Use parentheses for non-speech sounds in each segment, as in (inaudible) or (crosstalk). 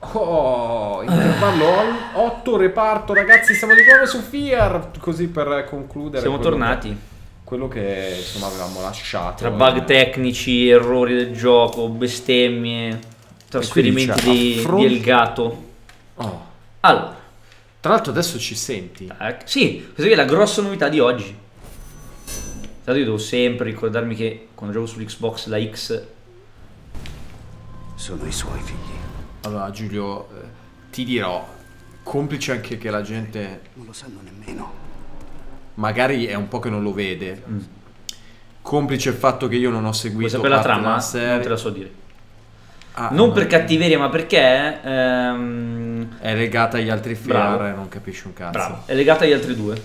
Oh, intervallo 8 reparto, ragazzi, siamo di nuovo su Fear. Così per concludere. Siamo quello tornati. che- quello che insomma avevamo lasciato. Tra bug Eh, tecnici, errori del gioco, bestemmie, trasferimenti di, affron- di Elgato. oh. Allora, Tra l'altro adesso ci senti. tac. sì, questa qui è la grossa novità di oggi. Tra l'altro io devo sempre ricordarmi che quando gioco sull'Xbox la X Sono i suoi figli. Allora Giulio, eh, ti dirò, complice anche che la gente Non lo sanno nemmeno. magari è un po' che non lo vede. Complice il fatto che io non ho vuoi seguito sapere la trama? della Non serie. te la so dire. Ah, Non per cattiveria, ma perché ehm, È legata agli altri. Fear e non capisci un cazzo. bravo, è legata agli altri due.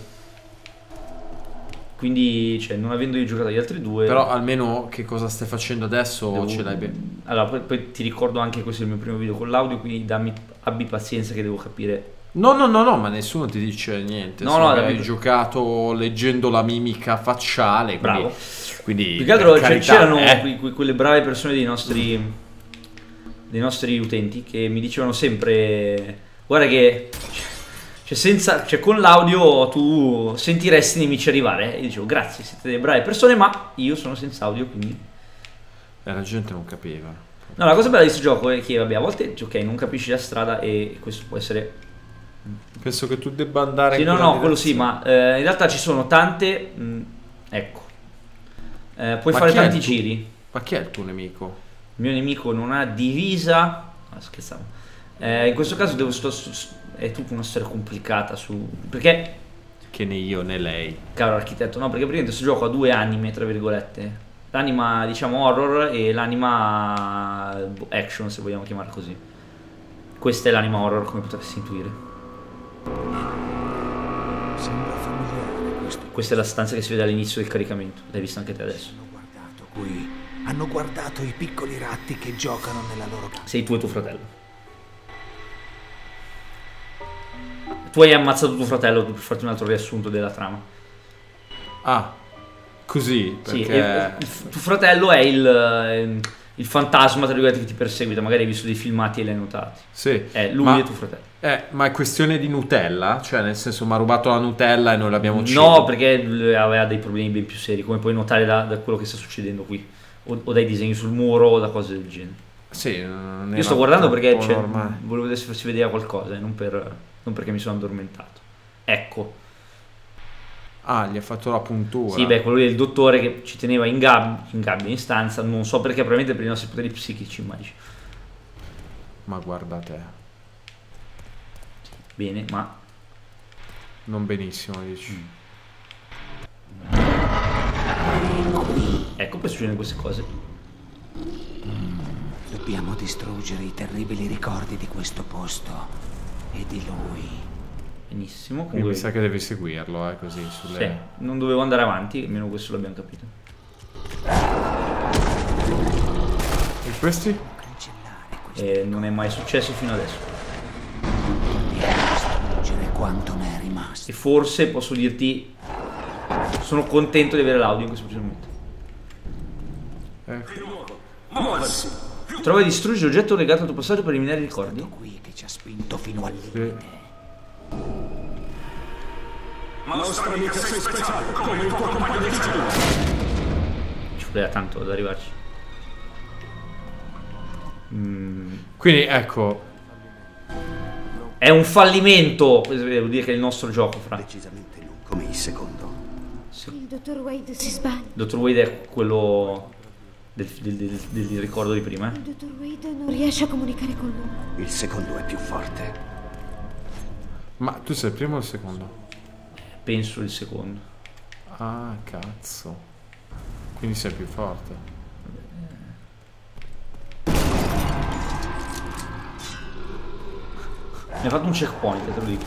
Quindi, cioè, non avendo io giocato agli altri due. Però almeno che cosa stai facendo adesso devo- ce l'hai bene. Allora, poi, poi ti ricordo anche che questo è il mio primo video con l'audio, quindi dammi, abbi pazienza che devo capire. No, no, no, no, ma nessuno ti dice niente. No, no, hai giocato leggendo la mimica facciale. Quindi, Bravo. Quindi, Più che altro cioè, carità, c'erano eh. que- que- quelle brave persone dei nostri, dei nostri utenti che mi dicevano sempre: Guarda che cioè, senza, cioè, con l'audio tu sentiresti i nemici arrivare. E io dicevo: Grazie, siete delle brave persone, ma io sono senza audio. Quindi, E la gente non capiva. no, la cosa bella di questo gioco è che, vabbè, a volte ok, non capisci la strada e questo può essere Penso che tu debba andare Sì, no, no, quello sì, ma eh, in realtà ci sono tante. mh, ecco. Eh, puoi Ma fare tanti giri. Ma chi è il tuo nemico? Il mio nemico non ha divisa. Ah, scherzavo. Eh, in questo caso devo sto- sto- è tutta una storia complicata su. Perché. Che né io né lei. Caro architetto, no, perché praticamente questo gioco ha due anime, tra virgolette. L'anima, diciamo, horror e l'anima boh, action, se vogliamo chiamarla così. Questa è l'anima horror, come potresti intuire. Sembra familiare questo. Questa è la stanza che si vede all'inizio del caricamento. L'hai vista anche te adesso. Hanno guardato qui. Hanno guardato i piccoli ratti che giocano nella loro casa. Sei tu e tuo fratello. Tu hai ammazzato tuo fratello per farti un altro riassunto della trama. Ah, così, Sì, perché... il- tuo fratello è il, ehm, il fantasma, tra virgolette, che ti perseguita. Magari hai visto dei filmati e li hai notati. Sì. È lui ma, e tuo fratello. eh, ma è questione di Nutella? Cioè, nel senso, mi ha rubato la Nutella e noi l'abbiamo ucciso? No, perché aveva dei problemi ben più seri, come puoi notare da, da quello che sta succedendo qui. O, o dai disegni sul muro o da cose del genere. Sì, Io sto guardando perché cioè, volevo vedere se si vedeva qualcosa, e non, per- non perché mi sono addormentato. Ecco. Ah, gli ha fatto la puntura. Sì, beh, quello lì è il dottore che ci teneva in gabbia, in, gabbia, in stanza, non so perché, probabilmente per i nostri poteri psichici, immagino. Ma guarda te. Bene, ma Non benissimo, dici. ecco, poi succedono queste cose. Dobbiamo distruggere i terribili ricordi di questo posto e di lui. Benissimo, Quindi mi comunque... sa che devi seguirlo, eh, così, sulle... Sì, non dovevo andare avanti, almeno questo l'abbiamo capito. E questi? E non è mai successo fino adesso. e distruggere quanto ne è rimasto. E forse posso dirti... Sono contento di avere l'audio in questo preciso momento. Ecco. Trova e distruggi l'oggetto legato al tuo passaggio per eliminare i ricordi. Che ci ha spinto fino al limite. Ci voleva tanto ad arrivarci. Mm, Quindi, ecco, È un fallimento. Questo Vuol dire che è il nostro gioco, fra. Decisamente non come il secondo. Il dottor Wade si sbaglia. Dottor Wade è quello del, del- del- del ricordo di prima. Il dottor Wade non riesce a comunicare con lui. Il secondo è più forte. ma tu sei il primo o il secondo? Penso il secondo. Ah, cazzo. Quindi sei più forte. Mi ha fatto un checkpoint, te lo dico.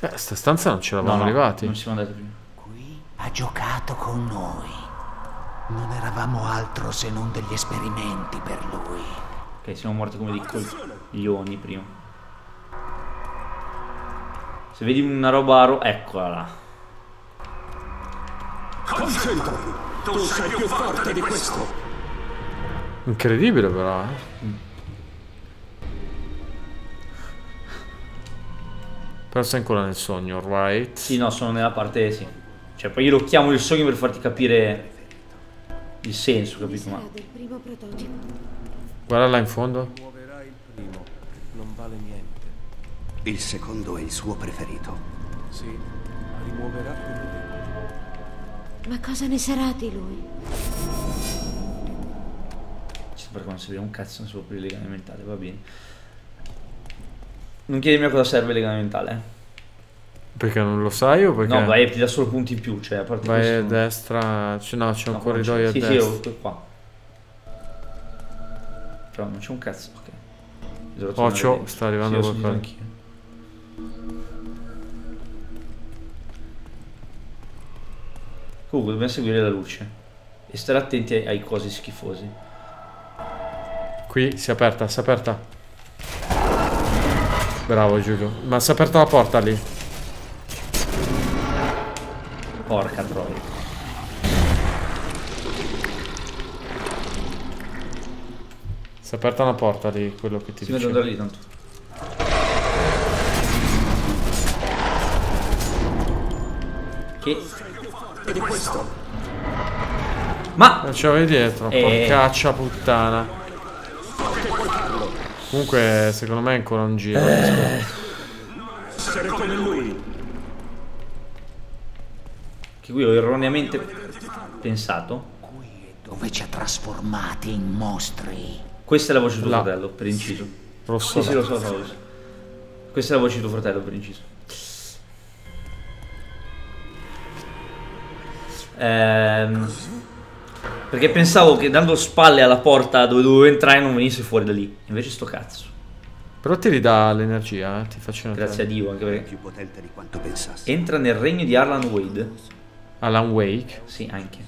Eh, sta stanza non ce No, l'avamo no, arrivati. non siamo andati prima. Ha giocato con noi. Non eravamo altro se non degli esperimenti per lui. Ok, siamo morti come dei coglioni prima. Se vedi una roba ro- eccola là. Incredibile però, eh. Però sei ancora nel sogno, right? Sì, no, sono nella parte sì. Cioè, poi io lo chiamo il sogno per farti capire il senso, capito? Ma? Guarda là in fondo. Il primo, non vale niente. Il secondo è il suo preferito. Sì, rimuoverà quello debole. Ma cosa ne sarà di lui? Sì, perché non serviva un cazzo, non si può aprire il legame mentale, va bene. Non chiedermi a cosa serve il legame mentale. eh. Perché non lo sai o perché? No, vai, ti dà solo punti in più, cioè a parte Vai questo. a destra. C'è, no, c'è un No, corridoio a sì, destra. Sì, sì, qua. Però non c'è un cazzo, ok. Occhio, sta arrivando Sì, qualcosa. anch'io. Comunque dobbiamo seguire la luce e stare attenti ai, ai cosi schifosi. Qui si è aperta, si è aperta. Bravo Giulio. Ma si è aperta la porta lì. Porca troia. Si è aperta una porta lì, quello che ti Si vede dicevo. andare lì tanto. Che... Ma... Ma ce l'avevi dietro, Eh. porcaccia puttana. Comunque, secondo me è ancora un giro. Eh. Che qui ho erroneamente pensato. Qui è dove ci ha trasformati in mostri. Questa è la voce di tuo Là. fratello, per inciso. Rosso. Sì, sì, lo so, lo so, lo so. Questa è la voce di tuo fratello, per inciso. Ehm, perché pensavo che dando spalle alla porta dove dovevo entrare non venisse fuori da lì. Invece sto cazzo. Però ti ridà l'energia, eh? ti faccio notare. Grazie a Dio, anche perché... Più potente di quanto pensassi. Entra nel regno di Arlan Wade. Alan Wake. Sì, anche.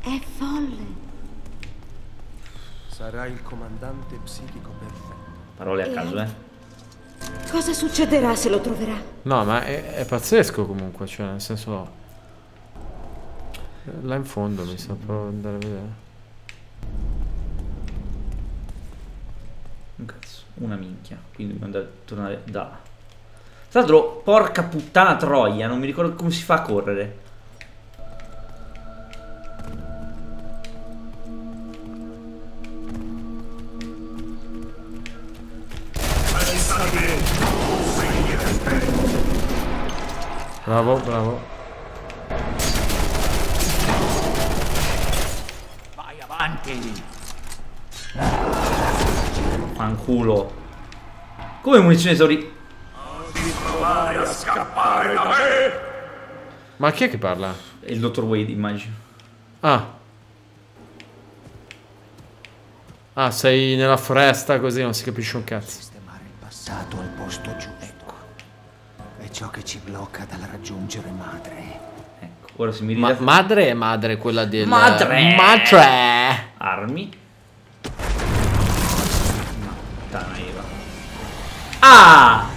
È folle. Sarà il comandante psichico perfetto. Parole a caso, eh. Cosa succederà se lo troverà? No, ma è, è pazzesco comunque, cioè, nel senso... Là in fondo mi sa proprio andare a vedere. Un cazzo, una minchia. Quindi dobbiamo andare, tornare da. Tra l'altro, porca puttana troia, non mi ricordo come si fa a correre. Bravo, bravo. Vai avanti! Fanculo. Come munizioni esaurite? Ma chi è che parla? È il dottor Wade, immagino. Ah. Ah, sei nella foresta così non si capisce un cazzo. Sistemare il passato al posto giusto. È ciò che ci blocca dal raggiungere madre. Ecco, ora se mi Ma ridà madre è madre quella del... Madre! Madre! armi. Ah!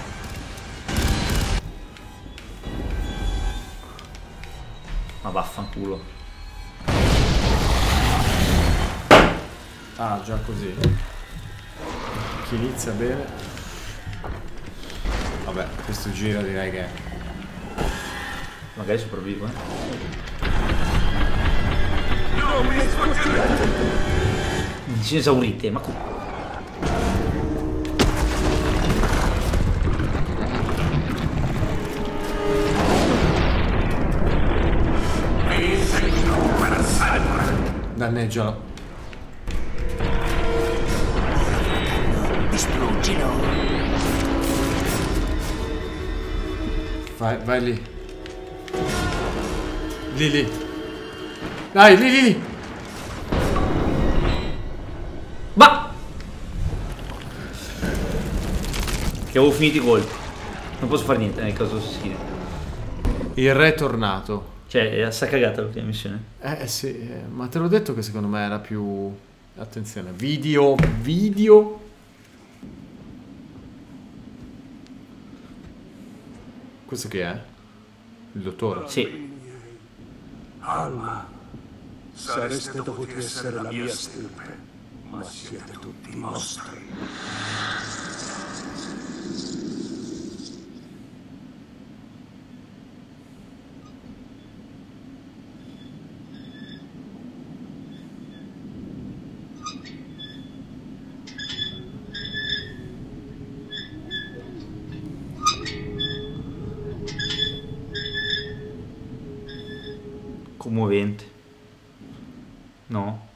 Ma vaffanculo. Ah, già così. Chi inizia bene. Vabbè, questo giro direi che... Magari sopravvivo, eh. Munizioni esaurite, ma Danneggialo. Distruggilo! Vai, vai lì. Lì, lì. Dai, lì, lì, lì. Ma! Che avevo finito i colpi. Non posso fare niente nel caso si. Il re è tornato. Cioè, è sta cagata l'ultima missione. Eh eh, sì, eh, ma te l'ho detto che secondo me era più... Attenzione, video, video. Questo che è? Il dottore. Sì. Alma, Sareste dovuti essere la mia stirpe, ma siete tutti mostri. No?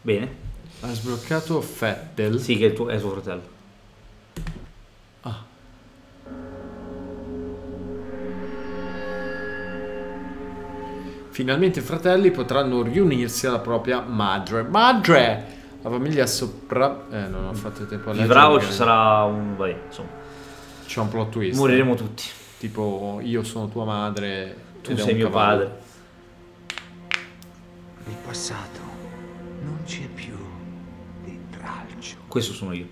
Bene. Ha sbloccato Fettel. Sì, che è, tuo, è suo fratello. Finalmente i fratelli potranno riunirsi alla propria madre. Madre! La famiglia sopra... Eh, non ho fatto tempo a leggere. Vivrà o perché ci sarà un... Vabbè, insomma. C'è un plot twist. Moriremo tutti. Tipo, io sono tua madre, Tu sei mio cavallo. padre. Passato non c'è più d'intralcio. Questo sono io.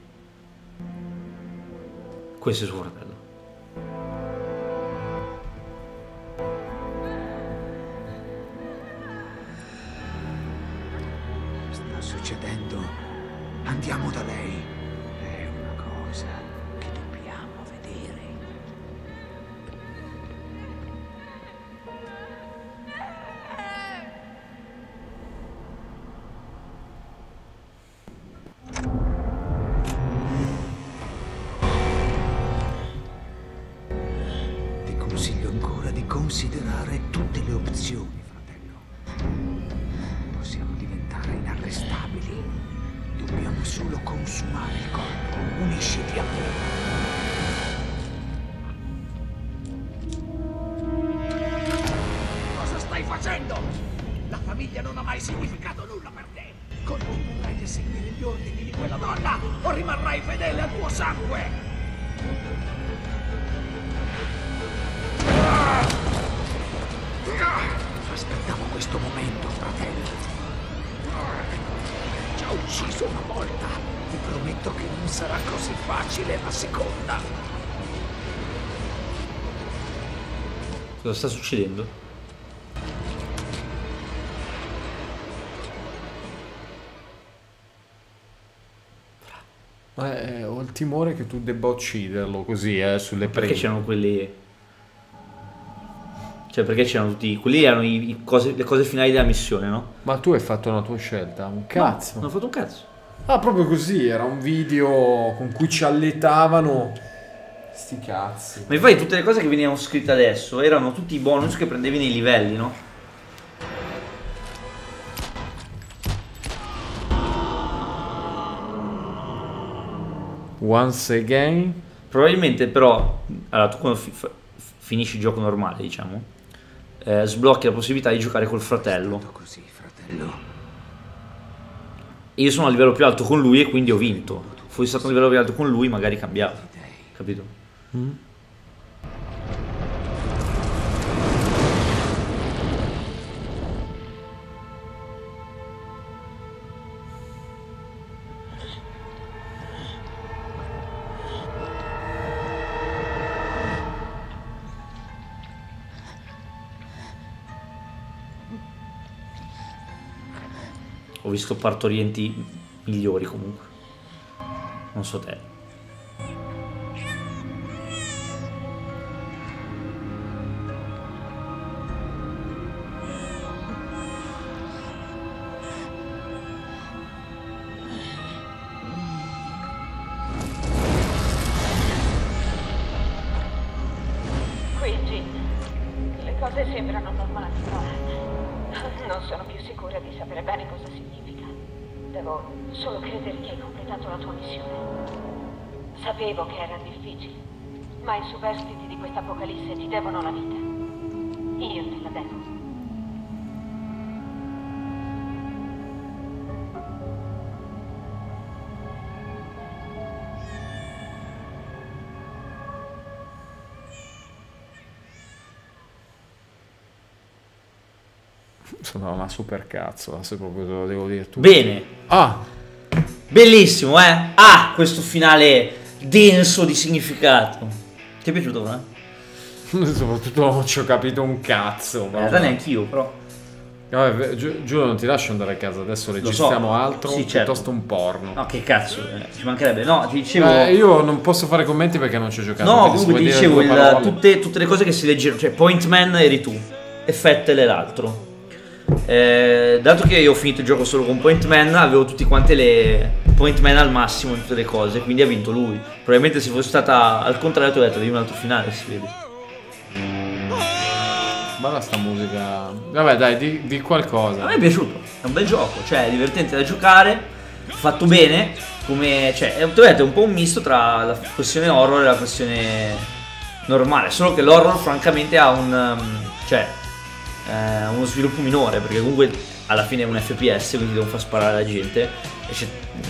Questo è suo fratello. Sta succedendo. Andiamo da lei. Ucciso una volta. Ti prometto che non sarà così facile la seconda. Cosa sta succedendo? Eh, ho il timore che tu debba ucciderlo così, eh, sulle Perché prese. c'erano quelli... Cioè, perché c'erano tutti... Quelli erano i- i cose- le cose finali della missione, no? Ma tu hai fatto una tua scelta, un cazzo. Non ho fatto un cazzo. Ah, proprio così, era un video con cui ci alletavano. Sti cazzi. Ma infatti tutte le cose che venivano scritte adesso erano tutti i bonus che prendevi nei livelli, no? Once again. Probabilmente però, allora tu quando fi- finisci il gioco normale, diciamo, eh, sblocchi la possibilità di giocare col fratello. Così, fratello. Io sono a livello più alto con lui e quindi ho vinto. Fossi stato a livello più alto con lui, magari cambiava. Capito? Ho visto partorienti migliori comunque. Non so te. Superstiti di questa apocalisse ti devono la vita. Io te la devo. Sono una super cazzo, se proprio te lo devo dire tu. Bene, Ah, bellissimo, eh? Ah, questo finale denso di significato. Ti è piaciuto, eh? (laughs) soprattutto non ci ho capito un cazzo. In ma- realtà neanche io, però. Vabbè, Giu- Giulio non ti lascio andare a casa, adesso so. registriamo altro, Sì, certo. piuttosto un porno. No, che cazzo, eh, ci mancherebbe. No, ti dicevo... Eh, io non posso fare commenti perché non ci ho giocato. No, comunque ti dicevo, il- tutte, tutte le cose che si leggono, cioè Point Man eri tu e Fettel è l'altro. Eh, dato che io ho finito il gioco solo con Point Man, avevo tutte quante le Point Man al massimo in tutte le cose, quindi ha vinto lui. Probabilmente se fosse stata al contrario ti ho detto di un altro finale, si vede. Balla sta musica. Vabbè, dai, di, di qualcosa. A me è piaciuto, è un bel gioco, cioè è divertente da giocare, fatto bene, come, cioè, è, ti ho detto, è un po' un misto tra la questione horror e la questione normale, solo che l'horror francamente ha un, um, cioè, eh, uno sviluppo minore, perché comunque alla fine è un FPS, quindi devo far sparare la gente, e c'è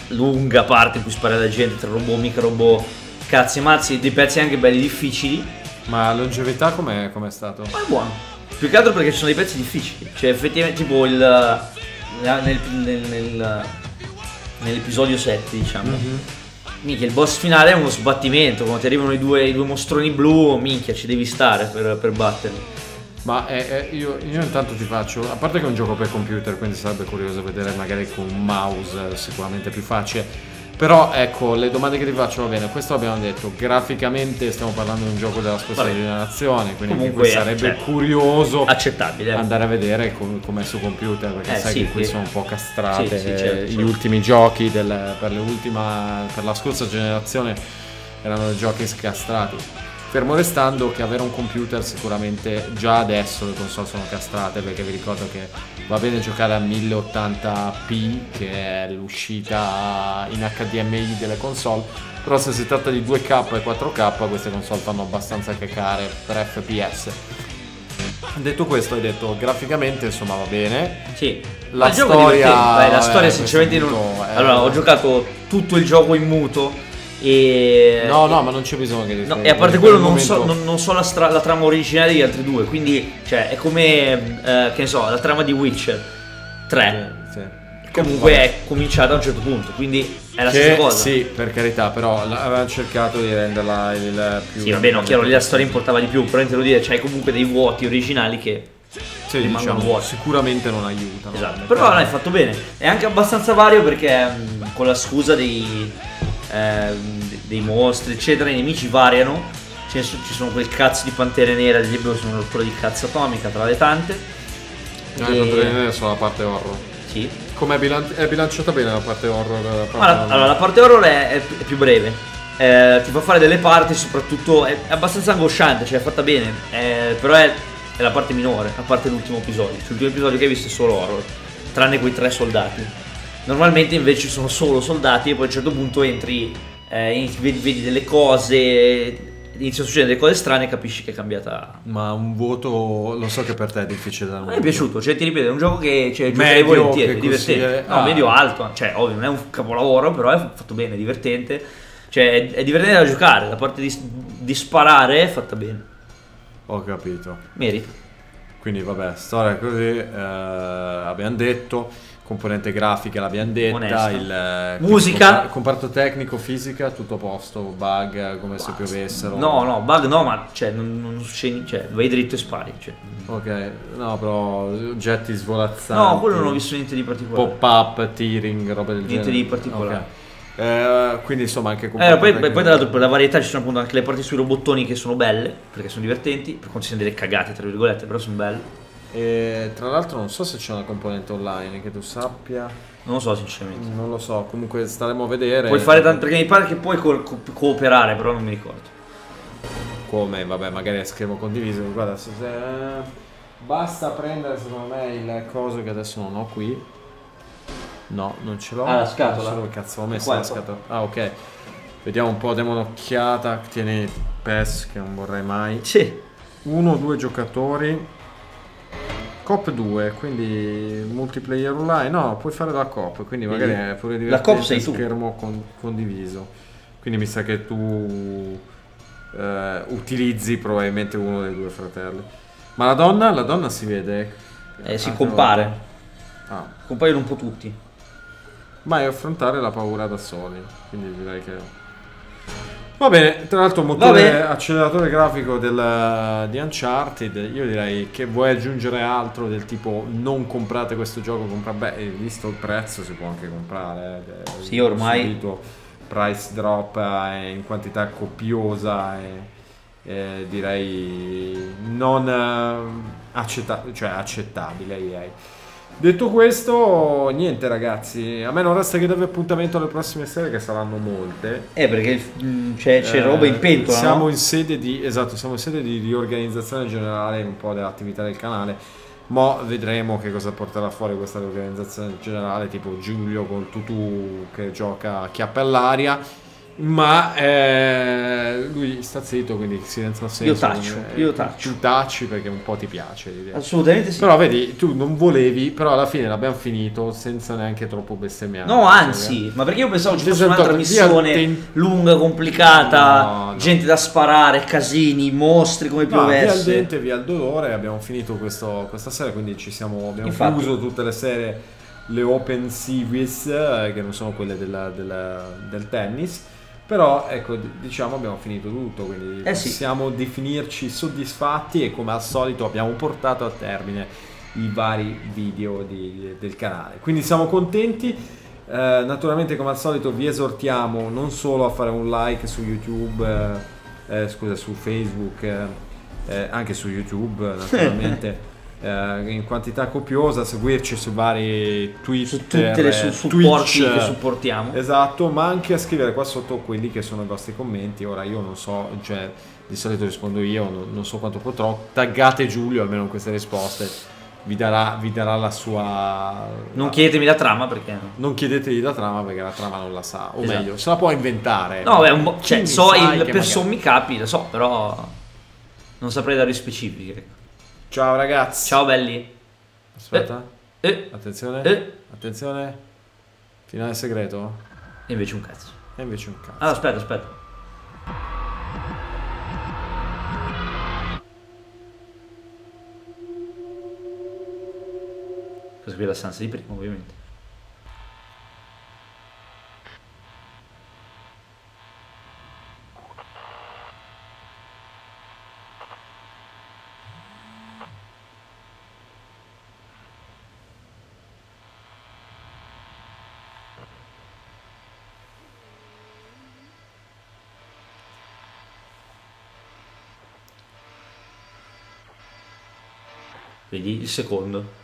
lunga parte in cui sparare la gente tra robot, micro robot, cazzi e mazzi, dei pezzi anche belli difficili, Ma longevità com'è, com'è stato? ma è buono. Più che altro perché ci sono dei pezzi difficili. Cioè, effettivamente, tipo il. la- nel- nel- nel- nell'episodio 7, diciamo. Minchia, il boss finale è uno sbattimento. Quando ti arrivano i due, i due mostroni blu, minchia, ci devi stare per, per batterli. Ma eh, eh, io, io intanto ti faccio, a parte che è un gioco per computer, quindi sarebbe curioso vedere magari con un mouse eh, sicuramente più facile. Però ecco, le domande che ti faccio va bene, questo l'abbiamo detto, graficamente stiamo parlando di un gioco della scorsa generazione, quindi Comunque, sarebbe cioè, curioso Accettabile. andare a vedere com- com'è su computer, perché Eh, sai sì, che qui sì. sono un po' castrate Sì, certo, gli certo. ultimi giochi del- per, per la scorsa generazione erano giochi scastrati. Fermo restando che avere un computer sicuramente già adesso le console sono castrate perché vi ricordo che va bene giocare a 1080p che è l'uscita in HDMI delle console però se si tratta di 2K e 4K queste console fanno abbastanza cacare per FPS detto questo hai detto graficamente insomma va bene Sì. La storia. Beh, la storia, sinceramente, non. è- Allora, ho giocato tutto il gioco in muto. E. no no ma non c'è bisogno che No, e a parte quello non so, momento- non, non so la, stra- la trama originale degli altri due, quindi cioè è come, eh, che ne so, la trama di Witcher 3. Sì. Comunque Vabbè. è cominciata a un certo punto, quindi è la Che stessa cosa. Sì, per carità, però avevano cercato di renderla il più. Sì, vabbè, no, chiaro, lì la storia importava di più, però intendo dire, c'hai comunque dei vuoti originali che... Sì, diciamo, vuoti. sicuramente non aiutano. Esatto, però l'hai fatto bene. È anche abbastanza vario perché mh, con la scusa dei, ehm, dei mostri, eccetera, i nemici variano. Ci sono quel cazzo di pantere nere, ad esempio, che sono una rottura di cazzo atomica tra le tante. No, E- non vedere solo la parte horror. Sì. Come è, bilan- è bilanciata bene la parte horror? La parte la- horror? allora, la parte horror è, è è più breve. Eh, ti fa fare delle parti, soprattutto è, è abbastanza angosciante, cioè è fatta bene. Eh, però è, è la parte minore, a parte l'ultimo episodio. L'ultimo episodio che hai visto è solo horror, tranne quei tre soldati. Normalmente invece sono solo soldati e poi a un certo punto entri, eh, vedi, vedi delle cose, iniziano a succedere delle cose strane e capisci che è cambiata. Ma un voto, lo so che per te è difficile da A me è piaciuto, cioè ti ripeto, è un gioco che cioè, Medio, volentieri, è divertente. è- No, ah. medio alto, cioè ovvio, non è un capolavoro, però è fatto bene, è divertente. Cioè è, è divertente da giocare, la parte di, di sparare è fatta bene. Ho capito. Merita. Quindi vabbè, storia così, eh, abbiamo detto. Componente grafica l'abbiamo detta, Onesta. il eh, Musica. compa- comparto tecnico, fisica, tutto a posto, bug come se piovessero. No, no, bug no, ma cioè, non, non succede, cioè, vai dritto e spari. Cioè. Ok, no, però oggetti svolazzanti. No, quello non ho visto niente di particolare. Pop-up, tearing, roba del Niente genere. di particolare. Ok. Eh, quindi insomma anche Eh, poi, poi tra l'altro per la varietà ci sono appunto anche le parti sui robottoni che sono belle, perché sono divertenti, per quanto siano delle cagate tra virgolette, però sono belle. E tra l'altro non so se c'è una componente online che tu sappia. Non lo so sinceramente. Non lo so, comunque staremo a vedere. Puoi fare tanto, perché mi pare che puoi co- co- cooperare, però non mi ricordo. Come, vabbè, magari a schermo condiviso. Guarda, se, se- basta prendere secondo me il coso che adesso non ho qui. No, non ce l'ho. Ah, la scatola? Dove cazzo ho messo Qua, la scatola. Ah, ok. Vediamo un po', diamo un'occhiata. Tieni PES che non vorrei mai. Sì. Uno o due giocatori. Cop 2, quindi multiplayer online. No, puoi fare la cop, quindi magari è pure La divertente. coop sei tu. schermo con- condiviso. Quindi mi sa che tu eh, utilizzi probabilmente uno dei due fratelli. Ma la donna, la donna si vede? Eh, si Anche compare. la- Ah, Compaiono un po' tutti. ma è affrontare la paura da soli. Quindi direi che Va bene, tra l'altro motore acceleratore grafico del, di Uncharted, io direi che vuoi aggiungere altro del tipo non comprate questo gioco, compra beh, eh, visto il prezzo si può anche comprare. eh, Sì, ormai- subito price drop eh, in quantità copiosa e, eh, direi non eh, accetta- cioè accettabile direi. Detto questo, niente ragazzi, a me non resta che darvi appuntamento alle prossime serie che saranno molte. Eh, perché mm, c'è, c'è Eh, roba in pentola, Siamo no? in sede di esatto, siamo in sede di riorganizzazione generale un po' dell'attività del canale. Mo vedremo che cosa porterà fuori questa riorganizzazione generale, tipo Giulio col tutù che gioca a chiappa all'aria. Ma eh, lui sta zitto, quindi silenzio assenso. Io taccio, Eh, io taccio. Tu tacci perché un po' ti piace l'idea. Assolutamente sì. Però vedi, tu non volevi, però alla fine l'abbiamo finito senza neanche troppo bestemmiare. No, anzi, ma perché io pensavo ci fosse un'altra missione ten- lunga, complicata, No, no. gente da sparare, casini, mostri come No, via il piovesse. dente, via il dolore, abbiamo finito questo- questa serie, quindi ci siamo, abbiamo Infatti. chiuso tutte le serie, le open series, eh, che non sono quelle della- della- del tennis, però ecco, diciamo abbiamo finito tutto, quindi Eh sì. possiamo definirci soddisfatti e come al solito abbiamo portato a termine i vari video di- del canale. Quindi siamo contenti. Eh, naturalmente come al solito vi esortiamo non solo a fare un like su YouTube, eh, eh, scusa su Facebook, eh, eh, anche su YouTube naturalmente. (laughs) eh, in quantità copiosa, seguirci su vari Twitter, Su tutte le su- supporti Twitch, che supportiamo. Esatto, ma anche a scrivere qua sotto quelli che sono i vostri commenti. Ora io non so, cioè di solito rispondo io, non, non so quanto potrò. Taggate Giulio almeno in queste risposte, vi darà, vi darà la sua... Non chiedetemi la trama perché no. Non chiedetegli la trama perché la trama non la sa, o Esatto. meglio, se la può inventare. No, un po', cioè, so il per sommi capi, lo so, però non saprei dare specifiche. Ciao ragazzi. Ciao belli. Aspetta, Eh, attenzione, eh. attenzione. Finale segreto? e invece un cazzo. E invece un cazzo. Ah, aspetta, aspetta. Questa qui è la stanza di prima, ovviamente. Vedi il secondo.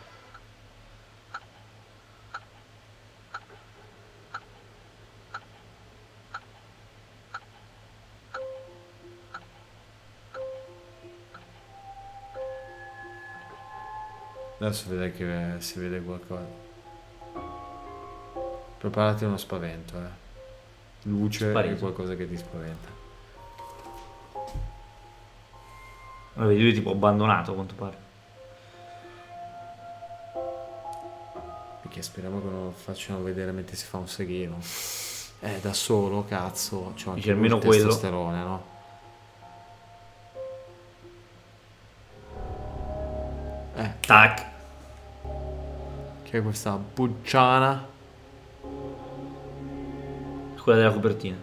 Adesso vedrai che si vede qualcosa. Preparati uno spavento, eh. Luce Sparito. è qualcosa che ti spaventa. Ma vedi lui tipo abbandonato a quanto pare. Perché speriamo che non lo facciano vedere mentre si fa un seghino. Eh, da solo, cazzo. C'ho anche almeno quello. testosterone, no? Eh, Tac. che è questa bucciana? Quella della copertina.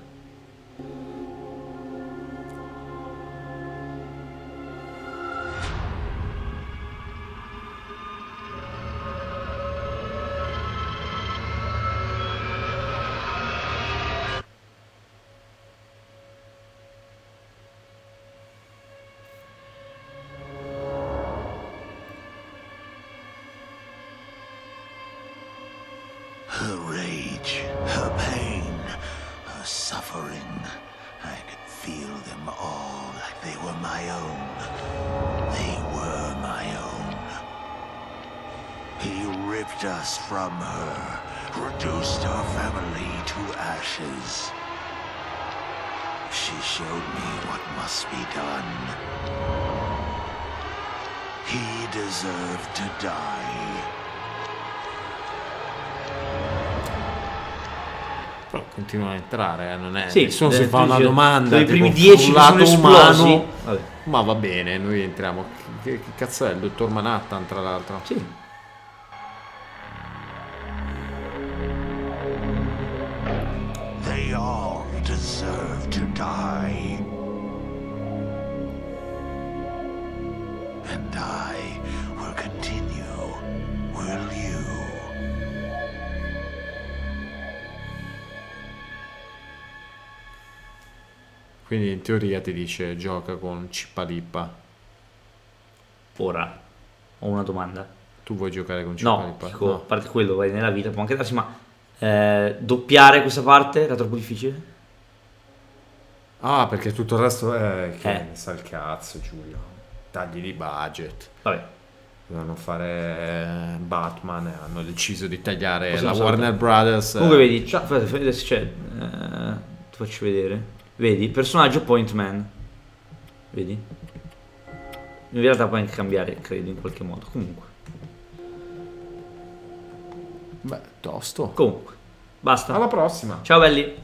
He ripped us from her, reduced our family to ashes. She showed me what must be done. He deserved to die. Però continua a entrare, eh, non è... Sì, nessuno si eh, fa una domanda. sono i tipo, primi dieci lato esplosi. umano. Vabbè. Ma va bene, noi entriamo. Che, che cazzo è il dottor Manhattan, tra l'altro? Sì. Quindi in teoria ti dice gioca con Cippalippa. Ora ho una domanda. Tu vuoi giocare con No, Cippalippa? dico, a parte quello, vai nella vita, può anche darsi, ma eh, doppiare questa parte era troppo difficile? Ah, perché tutto il resto è che Eh. ne sa il cazzo, Giulio. Tagli di budget. Vabbè, Dovevano fare Batman e hanno deciso di tagliare Possiamo la saltare. Warner Brothers. comunque vedi, cioè, adesso c'è, eh, ti faccio vedere. Vedi, personaggio Point Man. Vedi? In realtà puoi anche cambiare, credo, in qualche modo. Comunque, Beh, tosto. comunque, basta. Alla prossima. Ciao belli.